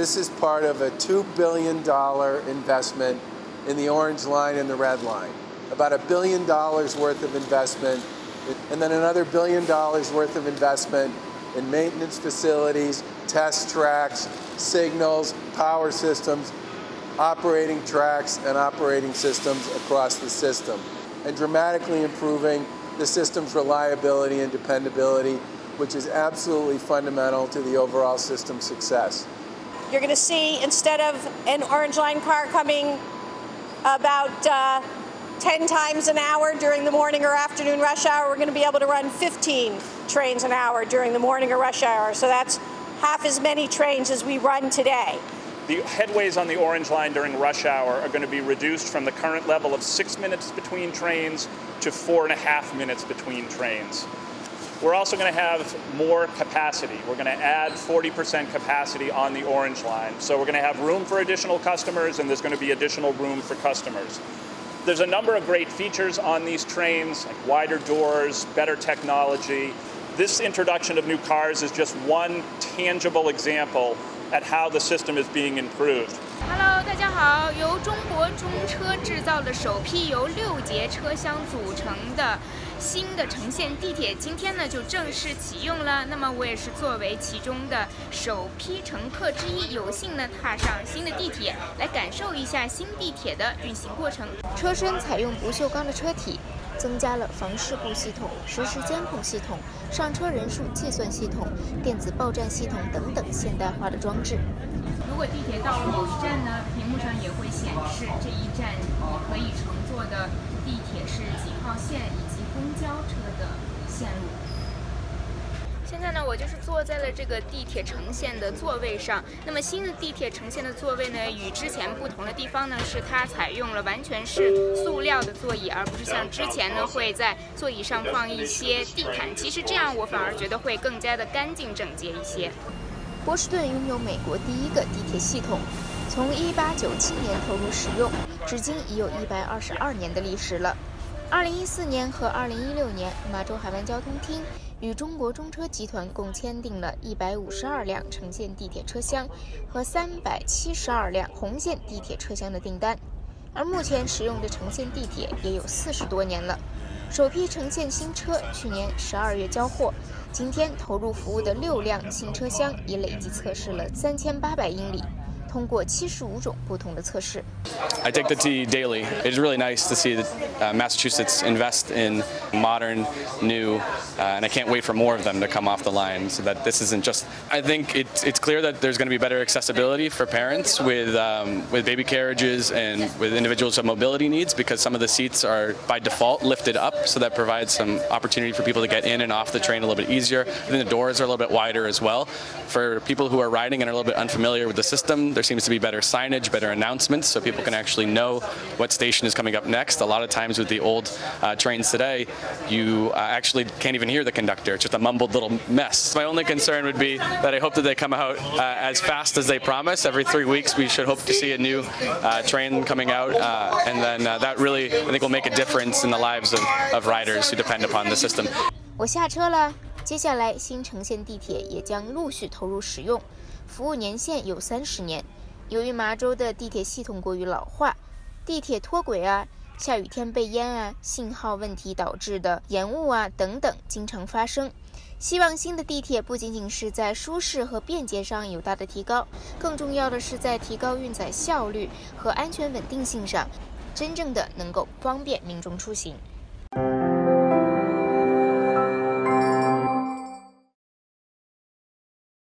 This is part of a $2 billion investment in the orange line and the red line. About a billion dollars worth of investment, and then another billion dollars worth of investment in maintenance facilities, test tracks, signals, power systems, operating tracks, and operating systems across the system, and dramatically improving the system's reliability and dependability, which is absolutely fundamental to the overall system success. You're going to see instead of an orange line car coming about uh, 10 times an hour during the morning or afternoon rush hour, we're going to be able to run 15 trains an hour during the morning or rush hour. So that's half as many trains as we run today. The headways on the orange line during rush hour are going to be reduced from the current level of six minutes between trains to four and a half minutes between trains. We're also going to have more capacity. We're going to add 40% capacity on the orange line. So we're going to have room for additional customers and there's going to be additional room for customers. There's a number of great features on these trains, like wider doors, better technology. This introduction of new cars is just one tangible example at how the system is being improved. Hello，大家好。由中国中车制造的首批由六节车厢组成的 新的城县地铁，今天呢就正式启用了。那么我也是作为其中的首批乘客之一，有幸呢踏上新的地铁，来感受一下新地铁的运行过程。车身采用不锈钢的车体，增加了防事故系统、实时监控系统、上车人数计算系统、电子报站系统等等现代化的装置。如果地铁到了某一站呢，屏幕上也会显示这一站你可以乘坐的地铁是几号线公交车的线路。现在呢，我就是坐在了这个地铁呈现的座位上。那么新的地铁呈现的座位呢，与之前不同的地方呢，是它采用了完全是塑料的座椅，而不是像之前呢会在座椅上放一些地毯。其实这样我反而觉得会更加的干净整洁一些。波士顿拥有美国第一个地铁系统，从1897年投入使用，至今已有一百二十二年的历史了。2014年和2016年，马州海湾交通厅与中国中车集团共签订了152辆城线地铁车厢和372辆红线地铁车厢的订单，而目前使用的城线地铁也有四十多年了。首批城线新车去年12月交货。今天投入服务的六辆新车厢已累计测试了三千八百英里。通过七十五种不同的测试。I take the T daily. It is really nice to see that uh, Massachusetts invest in modern, new, uh, and I can't wait for more of them to come off the line. So that this isn't just. I think it's it's clear that there's going to be better accessibility for parents with um, with baby carriages and with individuals with mobility needs because some of the seats are by default lifted up, so that provides some opportunity for people to get in and off the train a little bit easier. I then the doors are a little bit wider as well for people who are riding and are a little bit unfamiliar with the system there seems to be better signage, better announcements, so people can actually know what station is coming up next. A lot of times with the old uh, trains today, you uh, actually can't even hear the conductor. It's just a mumbled little mess. My only concern would be that I hope that they come out uh, as fast as they promise. Every three weeks, we should hope to see a new uh, train coming out, uh, and then uh, that really, I think, will make a difference in the lives of, of riders who depend upon the system. 我下车了， 接下来新城线地铁也将陆续投入使用，服务年限有三十年。由于麻州的地铁系统过于老化，地铁脱轨啊、下雨天被淹啊、信号问题导致的延误啊等等经常发生。希望新的地铁不仅仅是在舒适和便捷上有大的提高，更重要的是在提高运载效率和安全稳定性上，真正的能够方便民众出行。